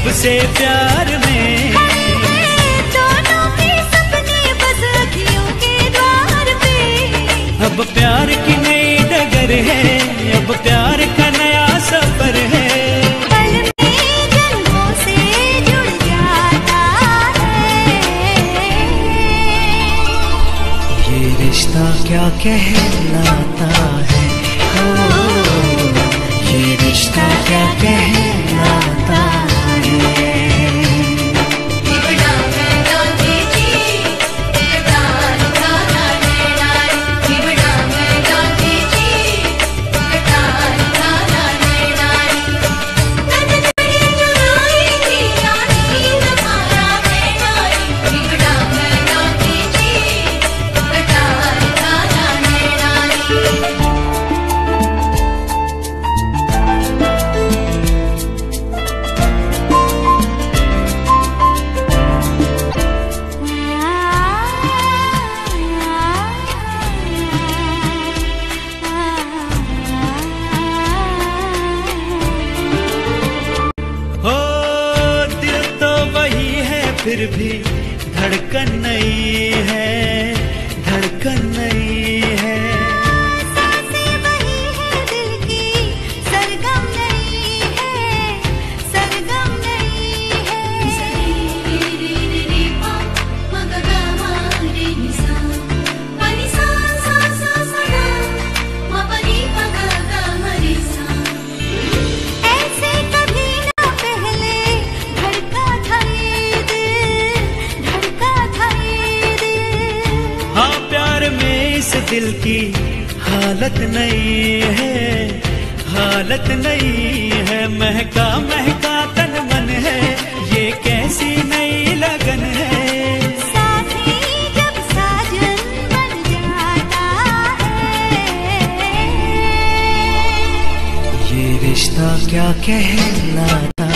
सबसे प्यार में। दोनों के सपने बस अखियों के द्वार पे अब प्यार की नई डगर है, अब प्यार का नया सफ़र है। क्या कहलाता है? फिर भी धड़कन नहीं है धड़कन नहीं है दिल की हालत नहीं है हालत नहीं है। महका महका तन मन है ये कैसी नई लगन है? साथी जब साजन बन जाता है। ये रिश्ता क्या कहलाता